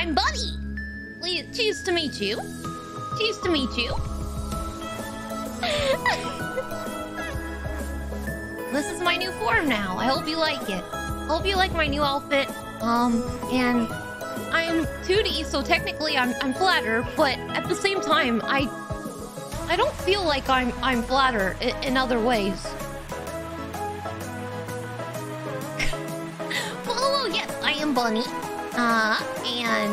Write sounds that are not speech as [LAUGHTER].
I'm Bunny. Please, cheese to meet you. Cheese to meet you. [LAUGHS] this is my new form now. I hope you like it. Hope you like my new outfit. Um, and I'm 2D, so technically I'm I'm flatter, but at the same time, I I don't feel like I'm I'm flatter in, in other ways. [LAUGHS] well, yes, I am Bunny. Uh, and